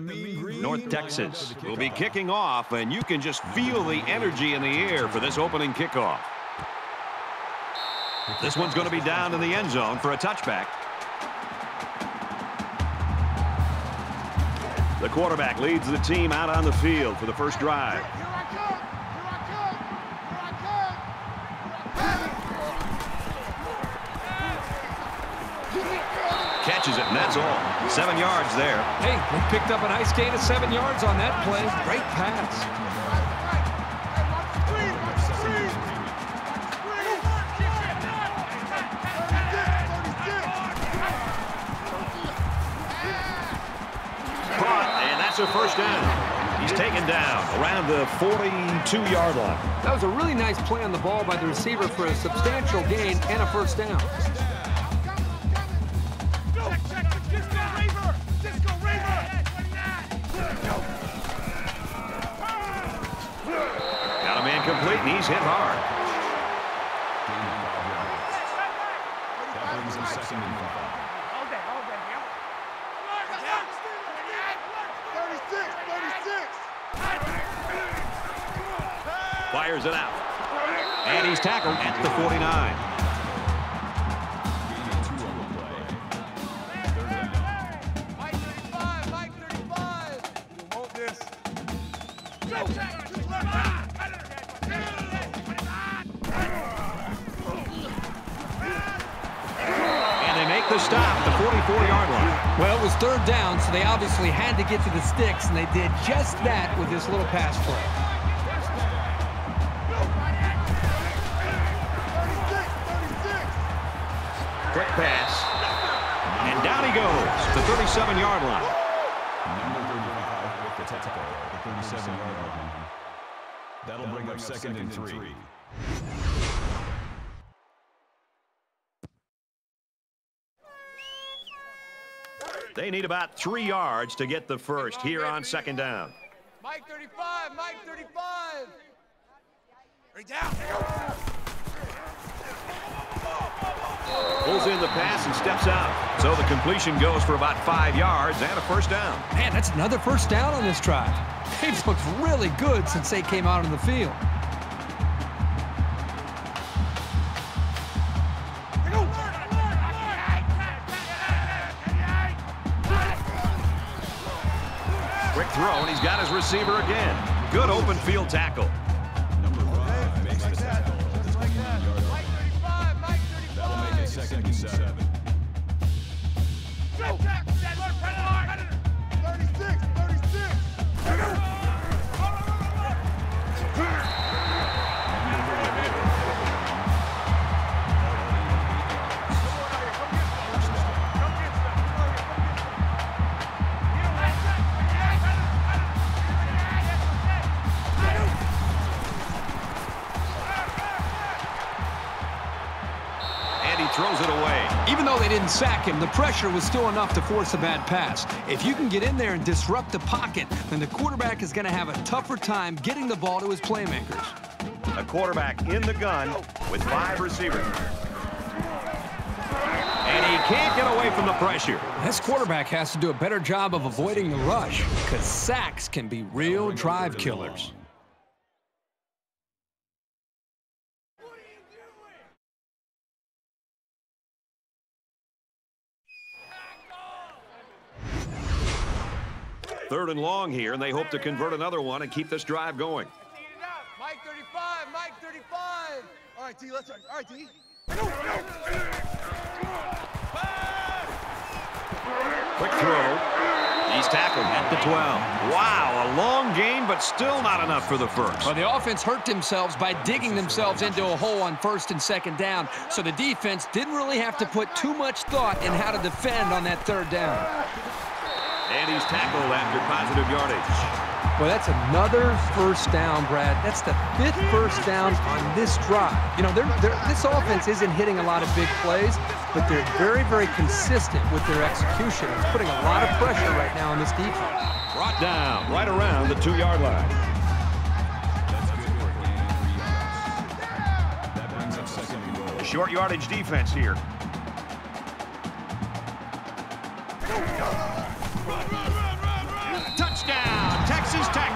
North Texas will be kicking off, and you can just feel the energy in the air for this opening kickoff. This one's going to be down in the end zone for a touchback. The quarterback leads the team out on the field for the first drive. That's all. Seven yards there. Hey, we picked up a nice gain of seven yards on that play. Great pass. Caught, and that's a first down. He's taken down around the 42-yard line. That was a really nice play on the ball by the receiver for a substantial gain and a first down. That brings him second and five. Fires it out. And he's tackled at the 49. Stop at the 44-yard line. Well, it was third down, so they obviously had to get to the sticks, and they did just that with this little pass play. Quick pass. And down he goes, the 37-yard line. Number 35 with the tackle at the 37-yard line. That'll bring up second and three. They need about three yards to get the first here on second down. Mike 35, Mike 35. Right down. Pulls in the pass and steps out. So the completion goes for about five yards and a first down. Man, that's another first down on this drive. They've looked really good since they came out on the field. He's got his receiver again. Good open field tackle. Number five makes the tackle at the 21-yard line. Mike 35, That'll make it second and seven. Sack him, the pressure was still enough to force a bad pass. If you can get in there and disrupt the pocket, then the quarterback is going to have a tougher time getting the ball to his playmakers. A quarterback in the gun with five receivers. And he can't get away from the pressure. This quarterback has to do a better job of avoiding the rush because sacks can be real drive killers. Third and long here, and they hope to convert another one and keep this drive going. Mike 35, Mike 35. All right, D, let's start. All right, D. Quick throw. He's tackled at the 12. Wow, a long game, but still not enough for the first. Well, the offense hurt themselves by digging themselves into a hole on first and second down, so the defense didn't really have to put too much thought in how to defend on that third down. And he's tackled after positive yardage. Well, that's another first down, Brad. That's the fifth first down on this drive. You know, they're, they're, this offense isn't hitting a lot of big plays, but they're very, very consistent with their execution. It's putting a lot of pressure right now on this defense. Brought down right around the two-yard line. That's good defense a gain of three yards. That brings up second and goal. Short yardage defense here. Texas Tech.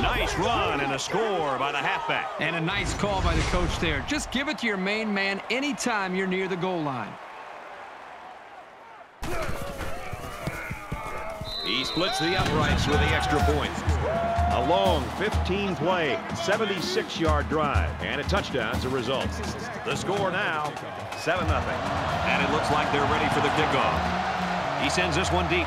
Nice run and a score by the halfback. And a nice call by the coach there. Just give it to your main man anytime you're near the goal line. He splits the uprights with the extra point. A long 15-play, 76-yard drive, and a touchdown as a result. The score now, 7-0. And it looks like they're ready for the kickoff. He sends this one deep.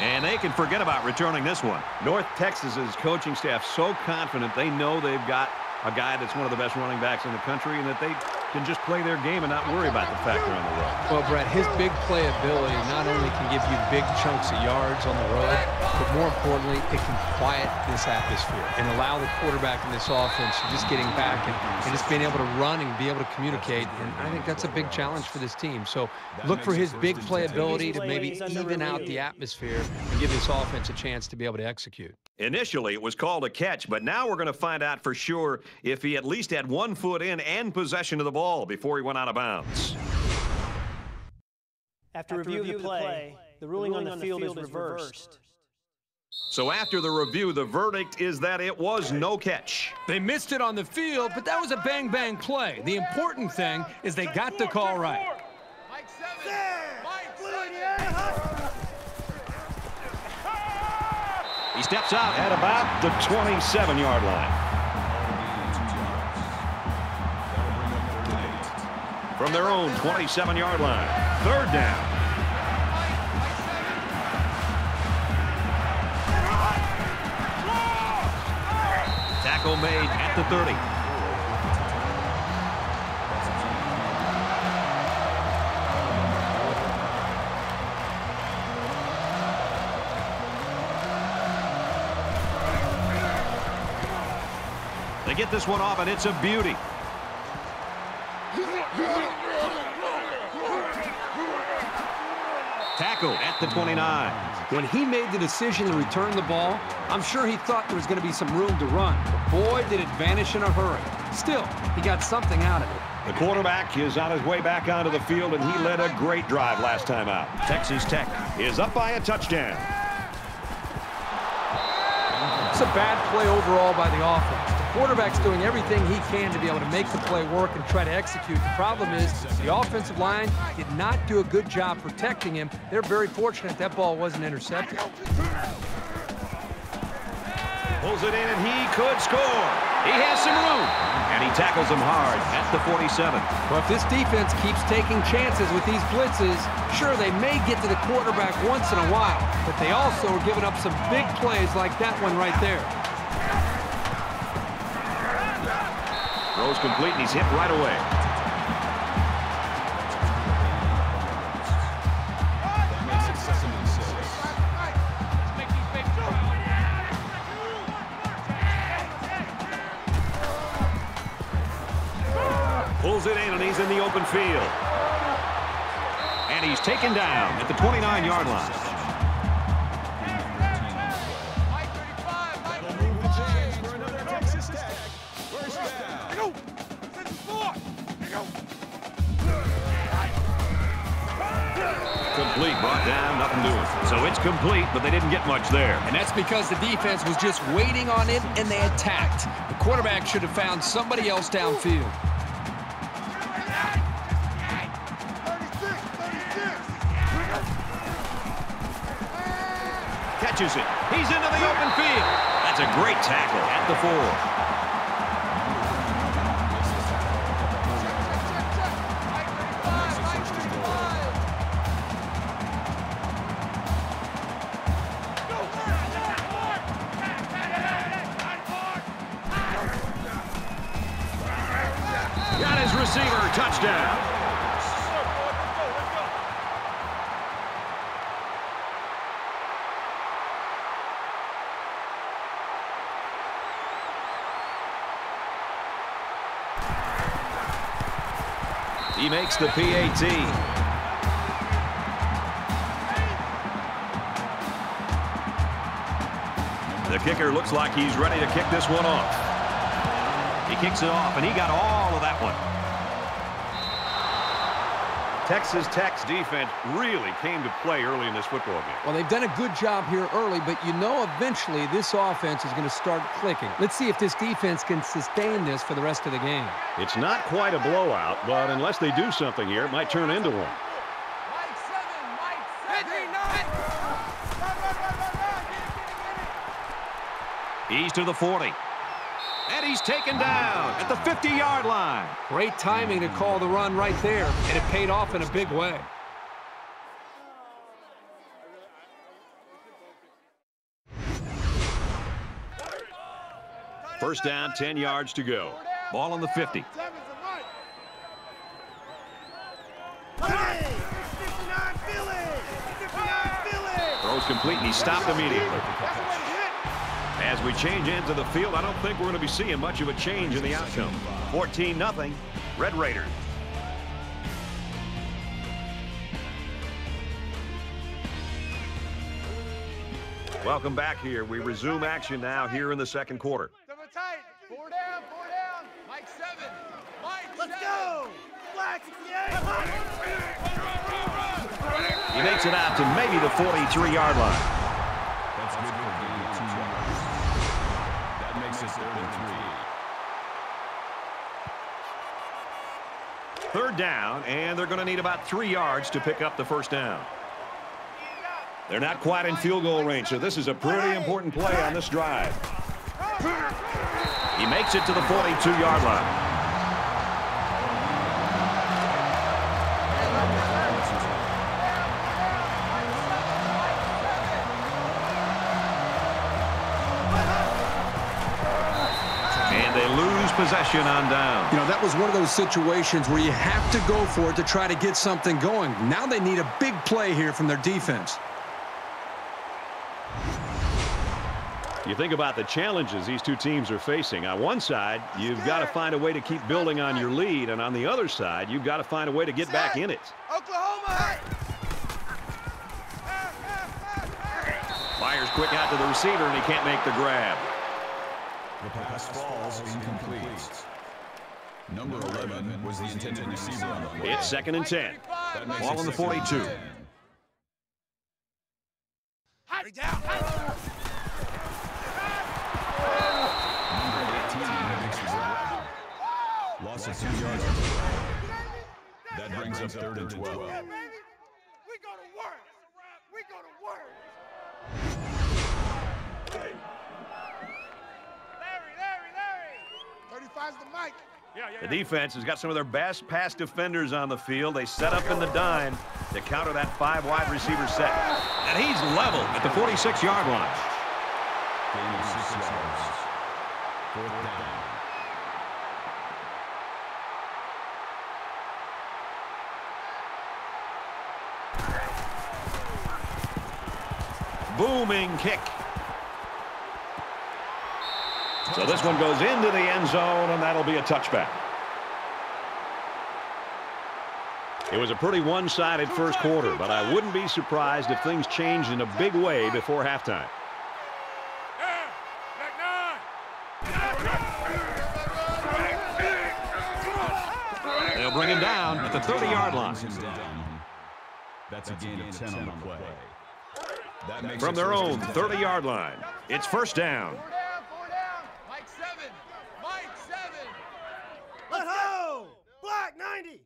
And they can forget about returning this one. North Texas's coaching staff so confident they know they've got a guy that's one of the best running backs in the country and that they can just play their game and not worry about the factor on the road. Well, Brett, his big playability not only can give you big chunks of yards on the road, but more importantly, it can quiet this atmosphere and allow the quarterback in this offense just getting back and, and just being able to run and be able to communicate. And I think that's a big challenge for this team. So look for his big playability to maybe even out the atmosphere and give this offense a chance to be able to execute. Initially, it was called a catch, but now we're going to find out for sure if he at least had one foot in and possession of the ball before he went out of bounds. After, After review, review of the play, the ruling, the ruling on, the on the field is, reversed. Reversed. So after the review, the verdict is that it was no catch. They missed it on the field, but that was a bang-bang play. The important thing is they got the call right. He steps out at about the 27-yard line. From their own 27-yard line. Third down. Tackle made at the 30. get this one off, and it's a beauty. Tackle at the 29. When he made the decision to return the ball, I'm sure he thought there was going to be some room to run. But boy, did it vanish in a hurry. Still, he got something out of it. The quarterback is on his way back onto the field, and he led a great drive last time out. Texas Tech is up by a touchdown. It's a bad play overall by the offense quarterback's doing everything he can to be able to make the play work and try to execute. The problem is the offensive line did not do a good job protecting him. They're very fortunate that ball wasn't intercepted. Pulls it in, and he could score. He has some room, and he tackles him hard at the 47. Well, if this defense keeps taking chances with these blitzes, sure, they may get to the quarterback once in a while, but they also are giving up some big plays like that one right there. Throws complete, and he's hit right away. Pulls it in, and he's in the open field. And he's taken down at the 29-yard line. Complete, but they didn't get much there. And that's because the defense was just waiting on it, and they attacked. The quarterback should have found somebody else downfield. Catches it. He's into the open field. That's a great tackle at the four. He makes the PAT. The kicker looks like he's ready to kick this one off. He kicks it off, and he got all of that one. Texas Tech's defense really came to play early in this football game. Well, they've done a good job here early, but you know eventually this offense is going to start clicking. Let's see if this defense can sustain this for the rest of the game. It's not quite a blowout, but unless they do something here, it might turn into one. Mike seven, Mike seven. He's to the 40. And he's taken down at the 50-yard line. Great timing to call the run right there, and it paid off in a big way. First down, 10 yards to go. Ball on the 50. Throws complete, and he stopped immediately. As we change into the field, I don't think we're going to be seeing much of a change in the outcome. 14-0, Red Raiders. Welcome back here. We resume action now here in the second quarter. Double tight. Four down, four down. Mike seven. Mike Let's seven. go! Black 68! He makes it out to maybe the 43-yard line. Third down, and they're going to need about three yards to pick up the first down. They're not quite in field goal range, so this is a pretty important play on this drive. He makes it to the 42-yard line. Possession on down. You know, that was one of those situations where you have to go for it to try to get something going. Now they need a big play here from their defense. You think about the challenges these two teams are facing. On one side, you've got to find a way to keep building on your lead, and on the other side, you've got to find a way to get back in it. Oklahoma. Fires quick out to the receiver, and he can't make the grab. The pass falls incomplete. Number 11 was the intended receiver on the play. It's second and 10. That makes Ball on the 42. Hurry down. Number 18 makes the grab. Loss of two yards on the. That brings up third and 12. We go to work. We go to work. Larry. 35's the mic. The defense has got some of their best pass defenders on the field. They set up in the dime to counter that five wide receiver set. And he's level at the 46-yard line. Gain yards. Fourth down. Booming kick. So this one goes into the end zone, and that'll be a touchback. It was a pretty one-sided first quarter, but I wouldn't be surprised if things changed in a big way before halftime. They'll bring him down at the 30-yard line. That's a gain of 10 on the play. From their own 30-yard line, it's first down. Four down, four down. Mike seven. Mike seven. Let's go! Black 90!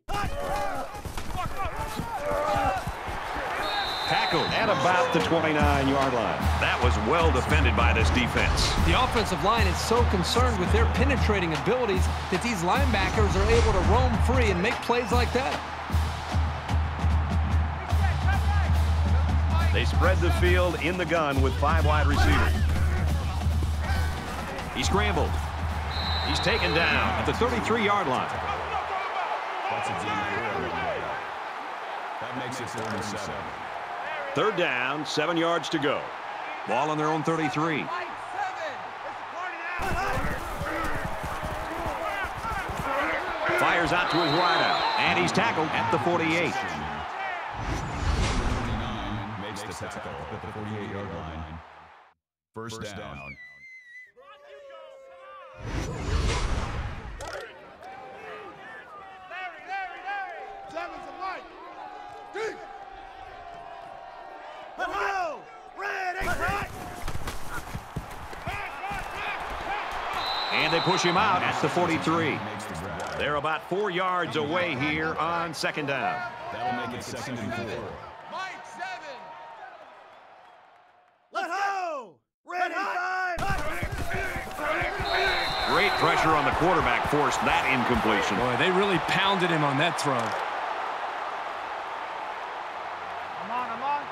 Tackled at about the 29-yard line. That was well defended by this defense. The offensive line is so concerned with their penetrating abilities that these linebackers are able to roam free and make plays like that. They spread the field in the gun with five wide receivers. He scrambled. He's taken down at the 33-yard line. That's a gain of four on the play. That makes it third and seven. Third down, seven yards to go. Ball on their own 33. Mike seven. It's a party now. Fires out to his wideout, and he's tackled at the 48. Makes the tackle at the 48-yard line. First down. Larry, Larry, Larry. Seven's a Mike. And they push him out at the 43. They're about four yards away here on second down. That'll make it second and four. Mike, seven. Let go! Ready, five! Great pressure on the quarterback forced that incompletion. Boy, they really pounded him on that throw. I'm on, I'm on.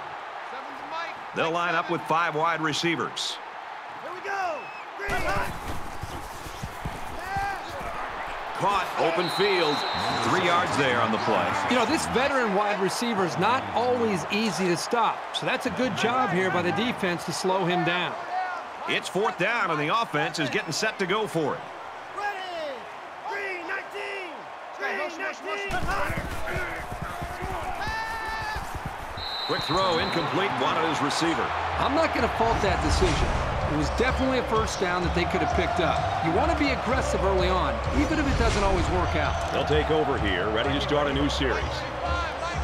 Seven to Mike. They'll line up with five wide receivers. Here we go! Green, hot! Caught, open field. Three yards there on the play. You know, this veteran wide receiver is not always easy to stop. So that's a good job here by the defense to slow him down. It's fourth down, and the offense is getting set to go for it. Ready! Green, 19! Green, motion, motion, 19! motion. hot! Quick throw, incomplete, wanted his receiver. I'm not going to fault that decision. It was definitely a first down that they could have picked up. You want to be aggressive early on, even if it doesn't always work out. They'll take over here, ready to start a new series. Five, Mike,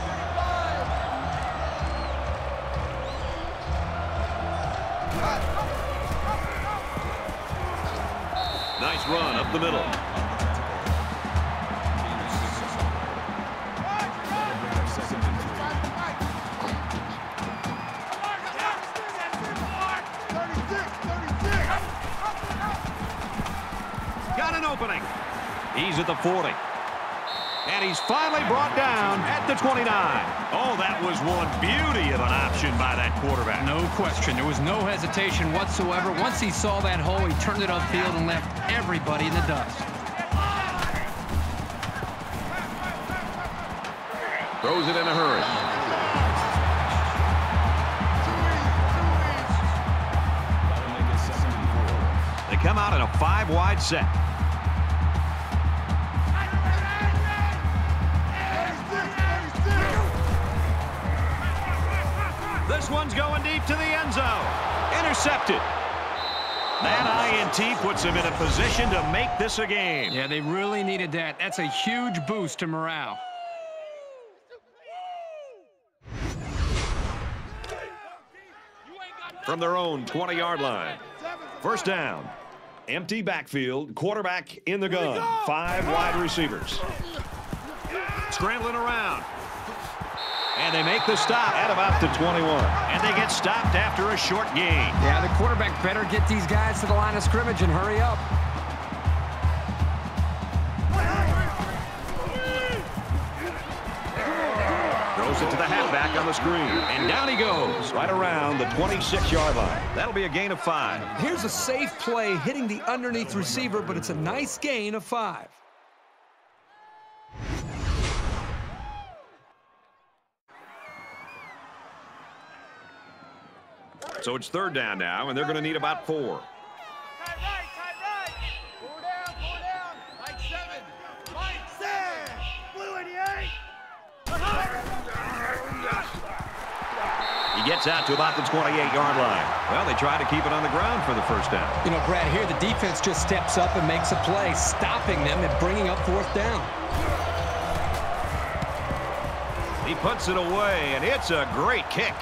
35. Nice run up the middle. Finally brought down at the 29. Oh, that was one beauty of an option by that quarterback. No question. There was no hesitation whatsoever. Once he saw that hole, he turned it upfield and left everybody in the dust. Throws it in a hurry. That'll make it second and four. They come out in a five-wide set. This one's going deep to the end zone. Intercepted. That INT puts him in a position to make this a game. Yeah, they really needed that. That's a huge boost to morale. From their own 20-yard line. First down. Empty backfield. Quarterback in the gun. Five wide receivers. Scrambling around. And they make the stop at about the 21. And they get stopped after a short gain. Yeah, the quarterback better get these guys to the line of scrimmage and hurry up. Throws it to the halfback on the screen. And down he goes, right around the 26-yard line. That'll be a gain of five. Here's a safe play hitting the underneath receiver, but it's a nice gain of five. So it's third down now, and they're going to need about four. Tight right, tight right. Four down, four down. Mike, seven. Mike, Stand! Blue 88! He gets out to about the 28-yard line. Well, they try to keep it on the ground for the first down. You know, Brad, here the defense just steps up and makes a play, stopping them and bringing up fourth down. He puts it away, and it's a great kick.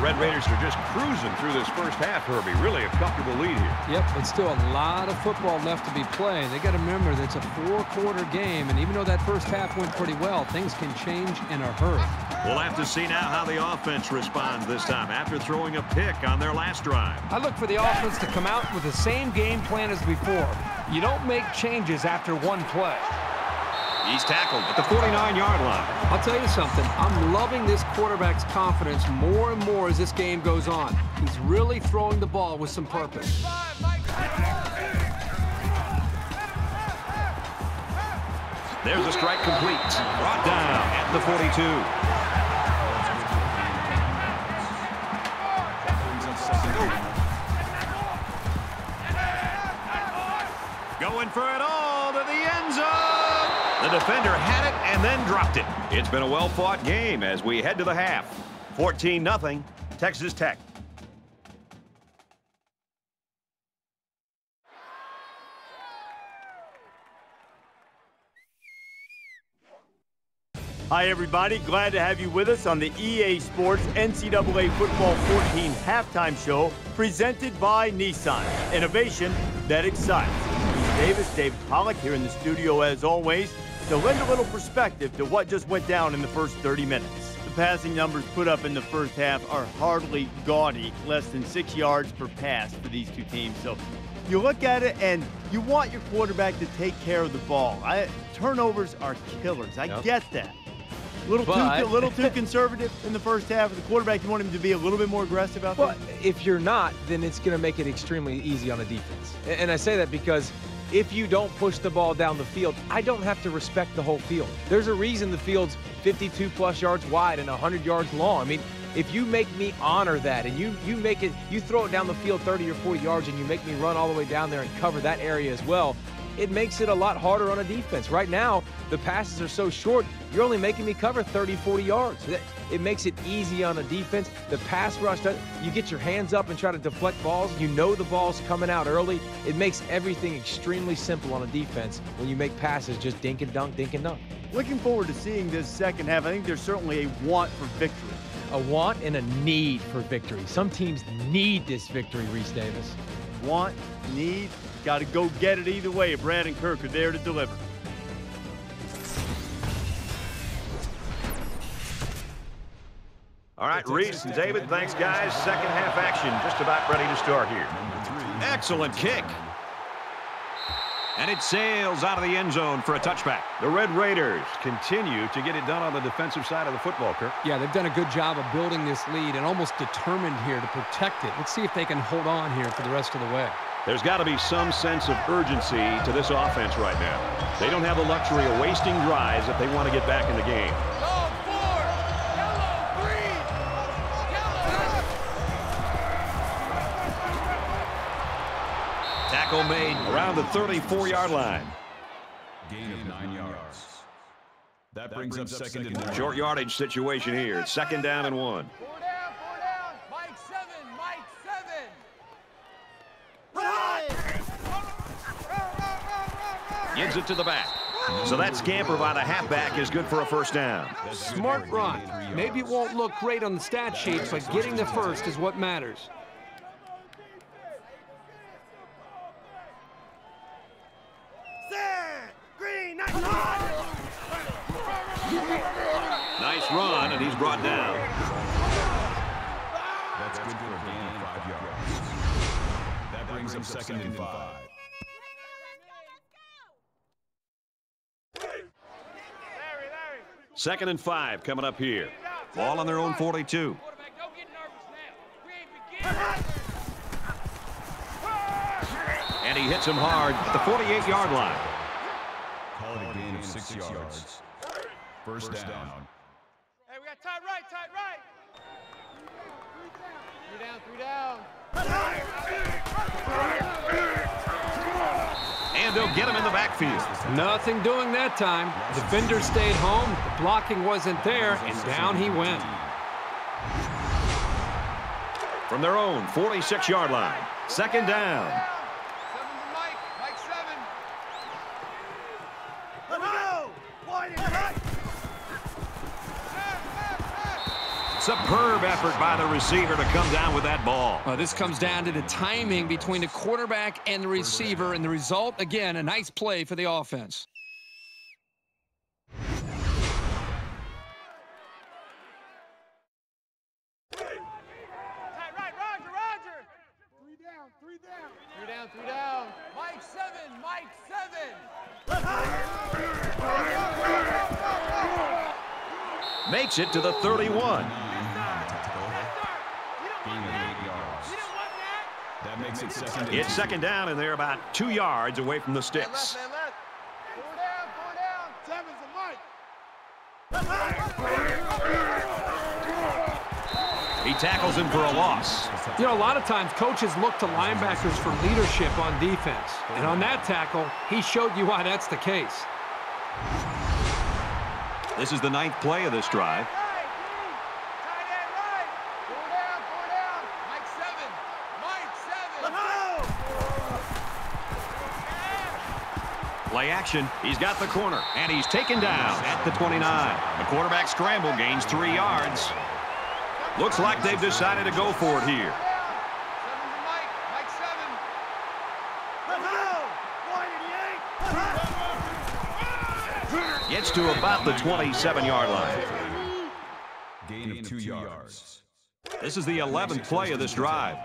The Red Raiders are just cruising through this first half, Herbie. Really a comfortable lead here. Yep, but still a lot of football left to be played. They got to remember that it's a four-quarter game, and even though that first half went pretty well, things can change in a hurry. We'll have to see now how the offense responds this time after throwing a pick on their last drive. I look for the offense to come out with the same game plan as before. You don't make changes after one play. He's tackled at the 49-yard line. I'll tell you something. I'm loving this quarterback's confidence more and more as this game goes on. He's really throwing the ball with some purpose. There's a strike complete. Brought down at the 42. Brings up second and Going for it all to the end zone. The defender had it and then dropped it. It's been a well-fought game as we head to the half. 14-0, Texas Tech. Hi, everybody. Glad to have you with us on the EA Sports NCAA Football 14 halftime show presented by Nissan. Innovation that excites. Davis, David Pollack here in the studio as always to lend a little perspective to what just went down in the first 30 minutes. The passing numbers put up in the first half are hardly gaudy, less than six yards per pass for these two teams. So you look at it and you want your quarterback to take care of the ball. I, turnovers are killers. I Yep. get that. Little But- too, little too conservative in the first half. of The quarterback, you want him to be a little bit more aggressive out Well, there. if you're not, then it's going to make it extremely easy on the defense. And I say that because if you don't push the ball down the field, I don't have to respect the whole field. There's a reason the field's 52 plus yards wide and 100 yards long. I mean, if you make me honor that and you you make it, you throw it down the field 30 or 40 yards and you make me run all the way down there and cover that area as well, it makes it a lot harder on a defense. Right now, the passes are so short, you're only making me cover 30, 40 yards. It makes it easy on a defense. The pass rush, does- you get your hands up and try to deflect balls. You know the ball's coming out early. It makes everything extremely simple on a defense when you make passes just dink and dunk, dink and dunk. Looking forward to seeing this second half. I think there's certainly a want for victory. A want and a need for victory. Some teams need this victory, Reese Davis. Want, need, got to go get it either way. Brad and Kirk are there to deliver. All right, Reese and David, thanks, guys. Second half action just about ready to start here. Excellent kick. And it sails out of the end zone for a touchback. The Red Raiders continue to get it done on the defensive side of the football, Kirk. Yeah, they've done a good job of building this lead and almost determined here to protect it. Let's see if they can hold on here for the rest of the way. There's got to be some sense of urgency to this offense right now. They don't have the luxury of wasting drives if they want to get back in the game. Go, four. Yellow, green. Yellow. Tackle made around the 34-yard line. Gain of nine yards. That brings up second and one. Short yardage situation here. It's second down and one. Four down, four down. Mike seven, Mike seven. Gives it to the back. So that scamper by the halfback is good for a first down. Smart run. Maybe it won't look great on the stat sheet, but getting the first is what matters. Set. Green 19. Nice run, and he's brought down. That's good for a gain of five yards. That brings him second and five. Larry, Larry. Second and five coming up here. Ball on their own 42. Quarterback, don't get nervous now. We ain't beginning. And he hits him hard at the 48-yard line. Call it a gain of six yards. First down. Hey, we got tight right, tight right. Three down, three down. And they'll get him in the backfield. Nothing doing that time. Defender stayed home. The blocking wasn't there, and down he went. From their own 46-yard line. Second down. Superb effort by the receiver to come down with that ball. Uh, this comes down to the timing between the quarterback and the receiver, and the result, again, a nice play for the offense. Tight right, Roger, Roger. Three down, three down. Three down, three down. Mike seven, Mike seven. Makes it to the 31. Second It's second down, and they're about two yards away from the sticks. left, left. Four down, four down. Seven's a Mike. He tackles him for a loss. You know, a lot of times coaches look to linebackers for leadership on defense. And on that tackle, he showed you why that's the case. This is the ninth play of this drive. Right, green. Tight end right. Four down, four down. Mike seven. Mike seven. Let's go. Play action. He's got the corner, and he's taken down at the 29. The quarterback scramble gains three yards. Looks like they've decided to go for it here. Gets to about the 27-yard line. Gain of two yards. This is the 11th play of this drive.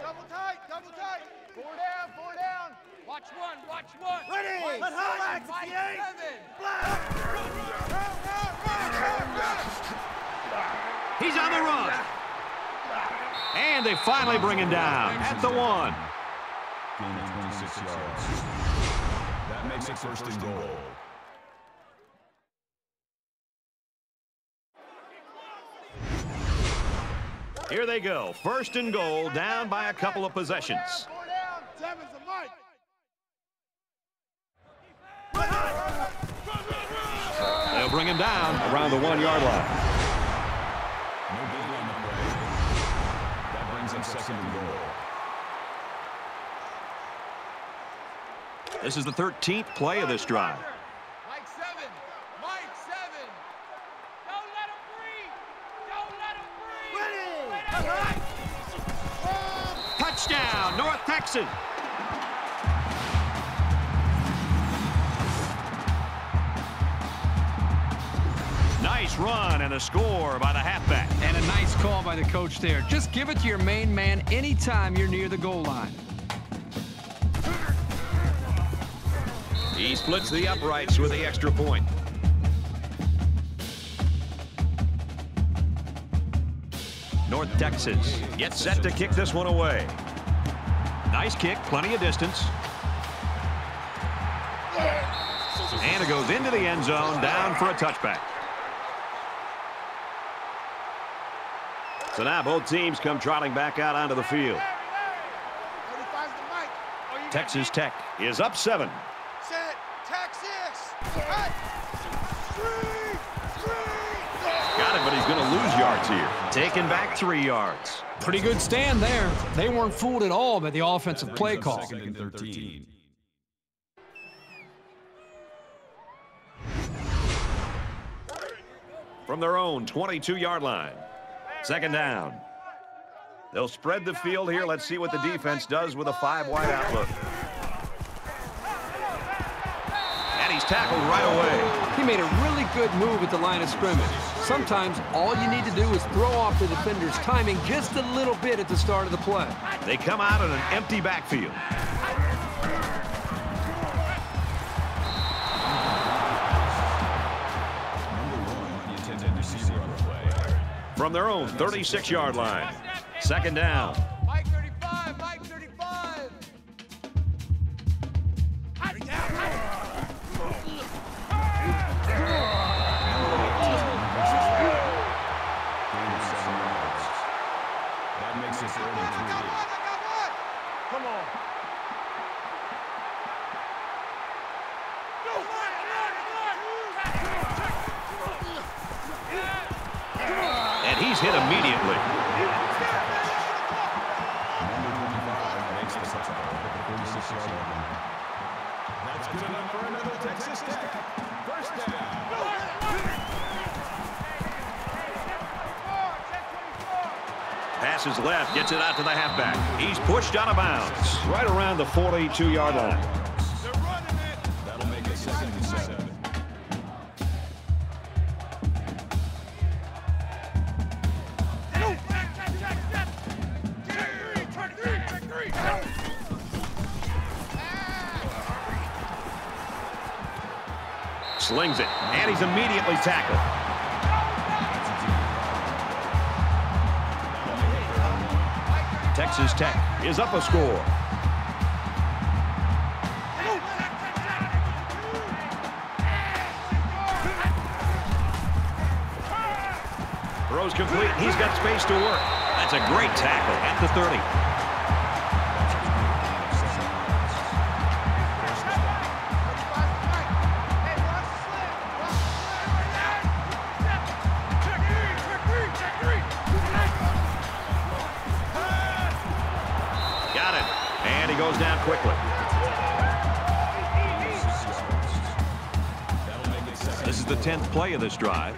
Double tight, double tight. Four down, four down. Watch one, watch one. Ready. Mike Let seven, Halax Mike the eight. seven. He's on the run. And they finally bring him down at the one. Gain of 26 yards. That makes it first and goal. Here they go. First and goal, down by a couple of possessions. Four down. Seven's a Mike. They'll bring him down around the one-yard line. No big on the play. That brings up second and goal. This is the 13th play of this drive. Mike seven. Mike Nice run and a score by the halfback. And a nice call by the coach there. Just give it to your main man anytime you're near the goal line. He splits the uprights with the extra point. North Texas gets set to kick this one away. Nice kick, plenty of distance. And it goes into the end zone, down for a touchback. So now both teams come trotting back out onto the field. 35's the Mike. You got Texas Tech is up seven. Set. Texas. Cut. Three. Three. Got it, but he's going to lose yards here. Taking back three yards. Pretty good stand there. They weren't fooled at all by the offensive play call. Second and 13. from their own 22-yard line. Second down. They'll spread the field here. Let's see what the defense does with a five-wide outlook. And he's tackled right away. He made a really good move at the line of scrimmage. Sometimes all you need to do is throw off the defender's timing just a little bit at the start of the play. They come out in an empty backfield. From their own 36-yard line. Second down. The 42-yard line. Slings it, and he's immediately tackled. Texas Tech is up a score. Throws complete. He's got space to work. That's a great tackle at the 30. Got it. And he goes down quickly. This is the 10th play of this drive.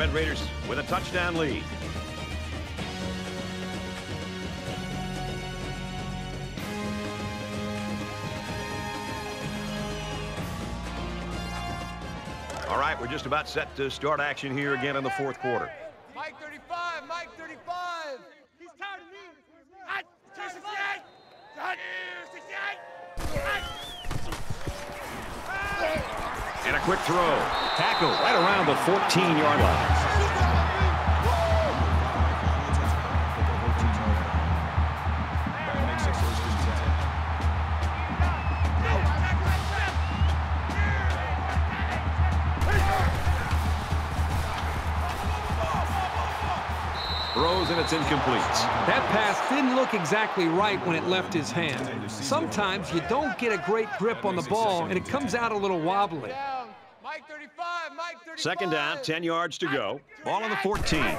Red Raiders with a touchdown lead. All right, we're just about set to start action here again in the fourth quarter. Mike 35, Mike 35. Quick throw. Tackle right around the 14-yard line. That makes it first and 10. Throws and it's incomplete. That pass didn't look exactly right when it left his hand. Sometimes you don't get a great grip on the ball, and it comes out a little wobbly. Down. Mike 35, Mike 35. Second down, 10 yards to go. Ball on the 14. Got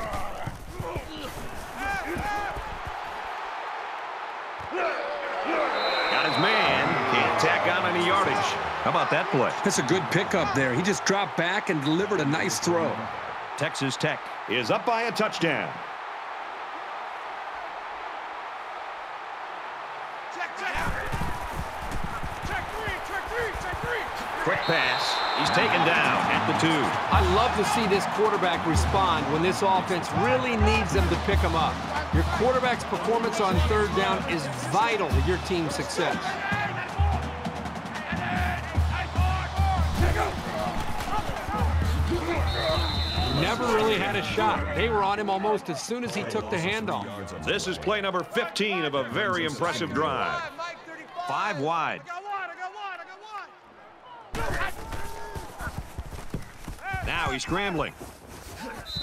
his man. Can't tack on any yardage. How about that play? That's a good pickup there. He just dropped back and delivered a nice throw. Texas Tech is up by a touchdown. Check, check. Check three, check three, check three. Quick pass. He's taken down at the two. I love to see this quarterback respond when this offense really needs them to pick him up. Your quarterback's performance on third down is vital to your team's success. Never really had a shot. They were on him almost as soon as he took the handoff. This is play number 15 of a very impressive drive. Five wide. I got one, I got one, I got one. He's scrambling.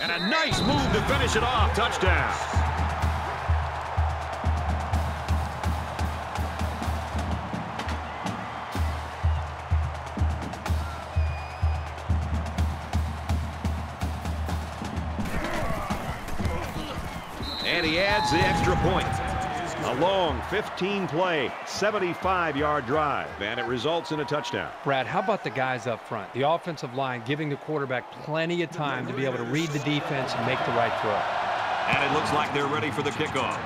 And a nice move to finish it off. Touchdown. And he adds the extra point. A long 15-play, 75-yard drive, and it results in a touchdown. Brad, how about the guys up front? The offensive line giving the quarterback plenty of time to be able to read the defense and make the right throw. And it looks like they're ready for the kickoff.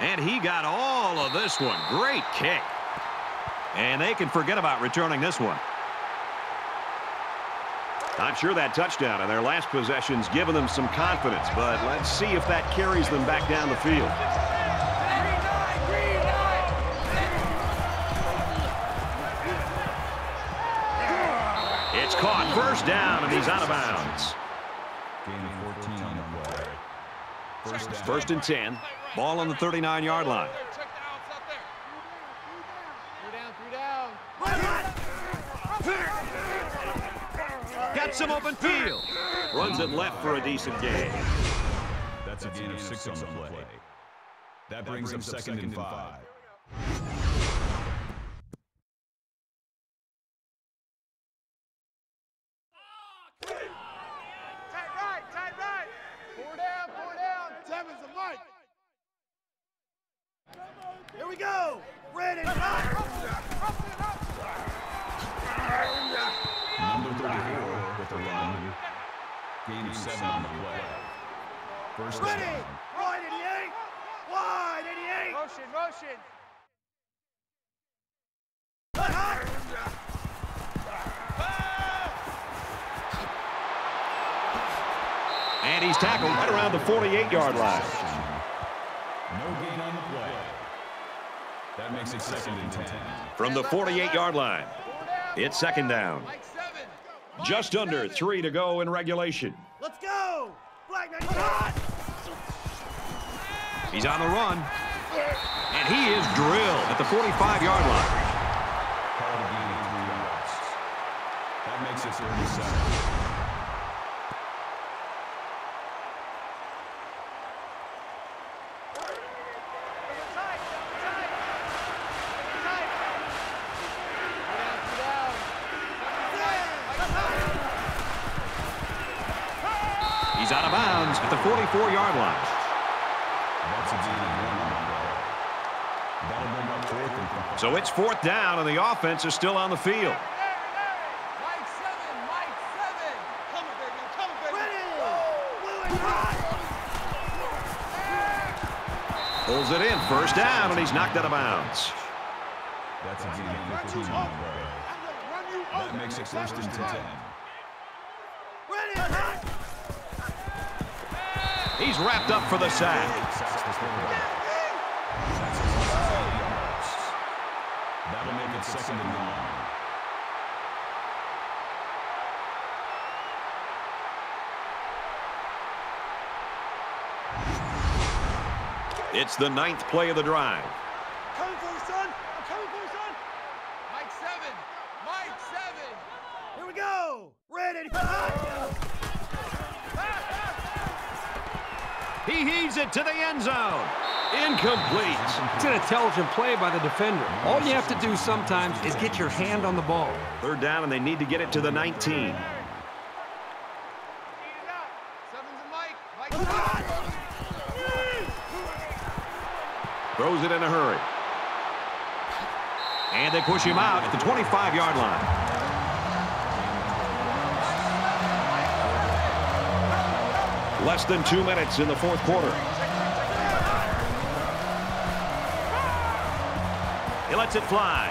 And he got all of this one. Great kick. And they can forget about returning this one. I'm sure that touchdown in their last possession's given them some confidence, but let's see if that carries them back down the field. First down, and he's out of bounds. Gain of 14 on the play. First and 10. Ball on the 39-yard line. Check the outs up there. Three down, three down. Got some open field. Runs it left for a decent gain. That's a gain of six on the play. That brings up second and five. Tight right, tight right. Four down, four down. Seven's a Mike. Here we go. Ready, hot. Number 34 with the run. Gain of seven on the play. First Ready. down. Wide 88. Wide 88. Motion, motion. Hot, hot. And he's tackled right around the 48-yard line. No gain on the play. That makes it second and 10. From the 48-yard line, it's second down. Mike seven. Just under three to go in regulation. Let's go. Black 90 hot. He's on the run. And he is drilled at the 45-yard line. Call it a gain of three yards. That makes it 37. So it's fourth down, and the offense is still on the field. Mike seven, Mike seven. Coming, baby, I'm coming, baby. Ready! Blue and hot! Pulls it in, first down, and he's knocked out of bounds. That's a gain of 15 on the play. That makes it first and 10. Ready! He's wrapped up for the sack. That'll make it second and nine. It's the ninth play of the drive. Coming for you, son! I'm coming for you, son! Mike seven, Mike seven. Here we go! Ready! He heaves it to the end zone. Incomplete. It's an intelligent play by the defender. All you have to do sometimes is get your hand on the ball. Third down, and they need to get it to the 19. Speed it up. Seven's a Mike. Mike seven. Throws it in a hurry. And they push him out at the 25-yard line. Less than two minutes in the fourth quarter. Lets it fly.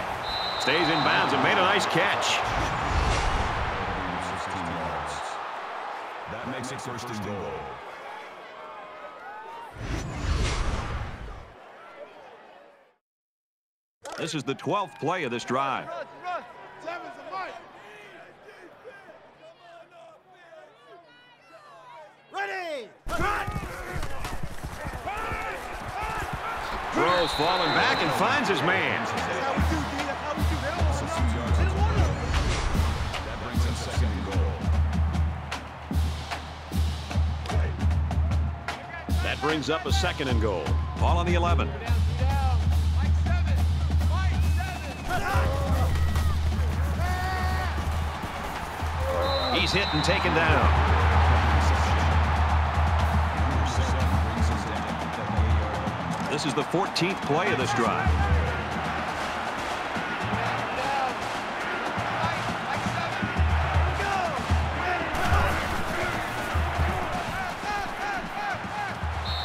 Stays in bounds and made a nice catch. That makes it first and goal. This is the 12th play of this drive. Run, run. Seven's a Mike. Ready! Hot! Falling back and finds his man. That brings up a second and goal. Ball on the 11. Down, down. Mike seven, Mike seven. He's hit and taken down. This is the 14th play of this drive.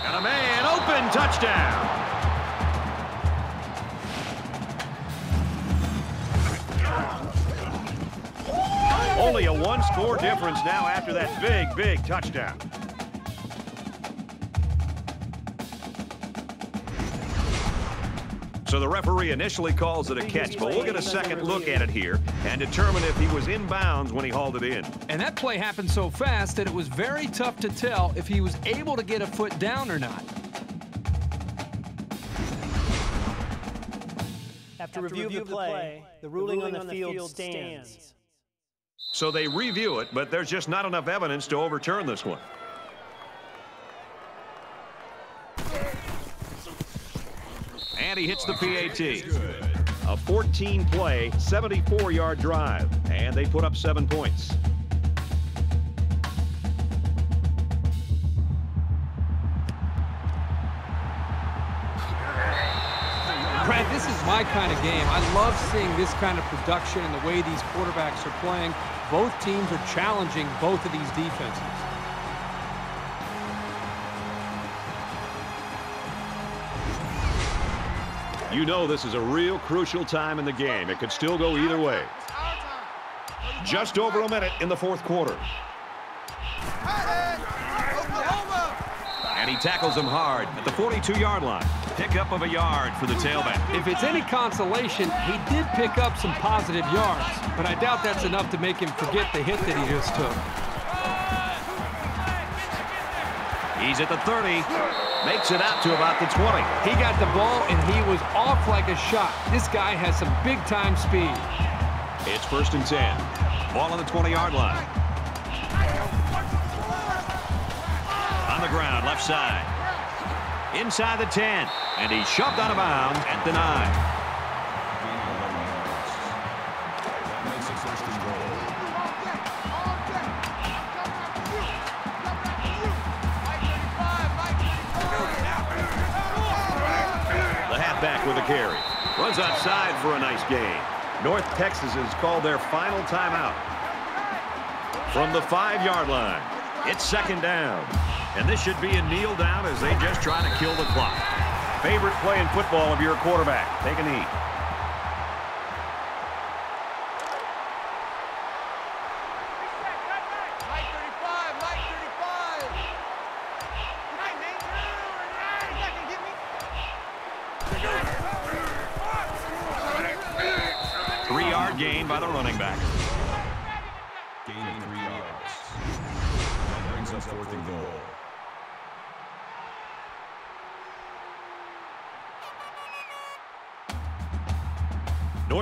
And a man open touchdown. Only a one-score difference now after that big, big touchdown. So the referee initially calls it a catch, but we'll get a second look at it here and determine if he was in bounds when he hauled it in. And that play happened so fast that it was very tough to tell if he was able to get a foot down or not. After review of the play, the ruling on the field stands. So they review it, but there's just not enough evidence to overturn this one. And he hits the PAT. A 14-play, 74-yard drive, and they put up seven points. Brad, this is my kind of game. I love seeing this kind of production and the way these quarterbacks are playing. Both teams are challenging both of these defenses. You know this is a real crucial time in the game. It could still go either way. It's our time. Just over a minute in the fourth quarter. And he tackles him hard at the 42-yard line. Pickup of a yard for the tailback. If it's any consolation, he did pick up some positive yards, but I doubt that's enough to make him forget the hit that he just took. He's at the 30. Makes it out to about the 20. He got the ball, and he was off like a shot. This guy has some big-time speed. It's first and 10. Ball on the 20-yard line. On the ground, left side. Inside the 10. And he's shoved out of bounds at the 9. Carry. Runs outside for a nice gain. North Texas has called their final timeout. From the five-yard line, it's second down. And this should be a kneel down as they just try to kill the clock. Favorite play in football of your quarterback. Take a knee.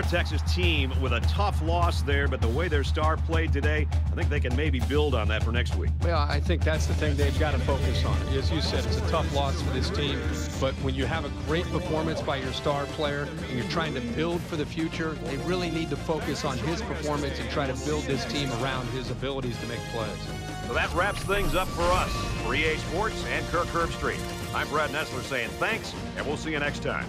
Texas team with a tough loss there, but the way their star played today, I think they can maybe build on that for next week. Well, I think that's the thing they've got to focus on. As you said, it's a tough loss for this team, but when you have a great performance by your star player and you're trying to build for the future, they really need to focus on his performance and try to build this team around his abilities to make plays. So that wraps things up for us. For EA Sports and Kirk Herbstreit, I'm Brad Nessler saying thanks, and we'll see you next time.